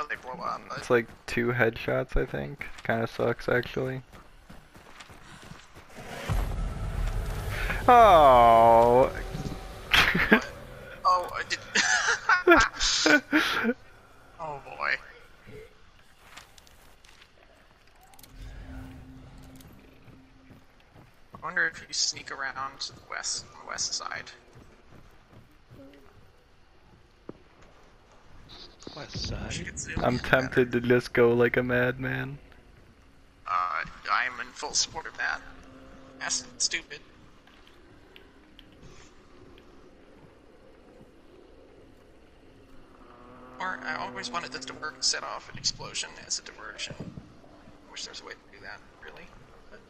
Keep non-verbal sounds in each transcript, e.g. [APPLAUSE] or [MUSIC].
know they blow on. It's like two headshots, I think. Kind of sucks, actually. Oh. Oh, I did. [LAUGHS] oh boy. I wonder if you sneak around to the west the west side. West side. I'm tempted to just go like a madman. Uh, I'm in full support of that. That's stupid. Or I always wanted this to work set off an explosion as a diversion. I Wish there's a way to do that, really. But...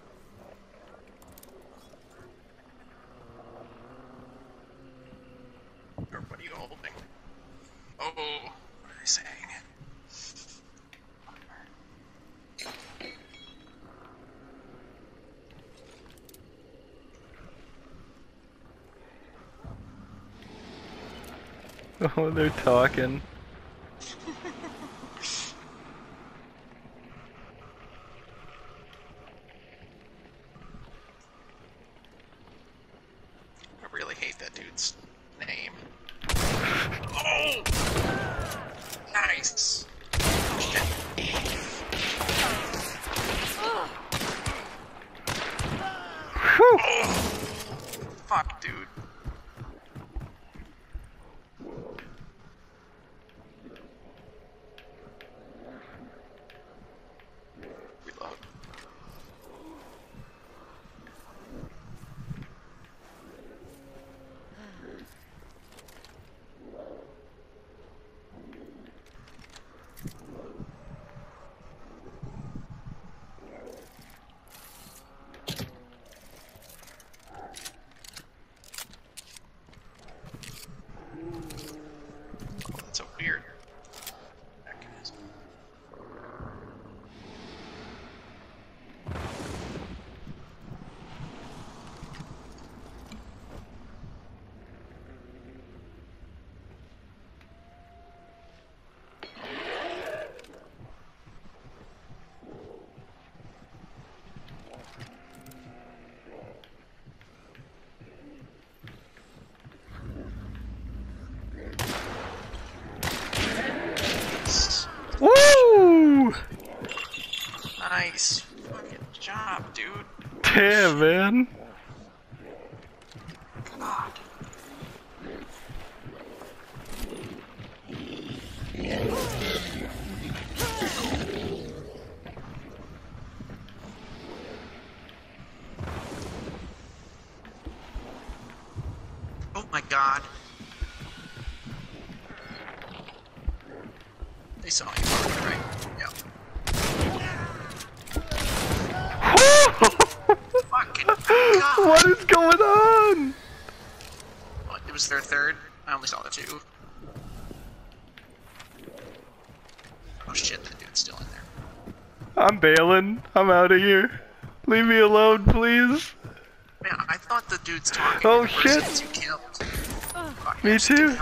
Or what are you holding? Oh, what are they saying? [LAUGHS] Oh, they're talking. I really Nice fucking job, dude. Damn, man. God. Oh my god. They saw you, right? Yep. Fucking god. What is going on? It was their third? I only saw the two. Oh shit, that dude's still in there. I'm bailing. I'm out of here. Leave me alone, please. Man, I thought the dude's talking. Oh, shit. You killed. Me yeah, just get too.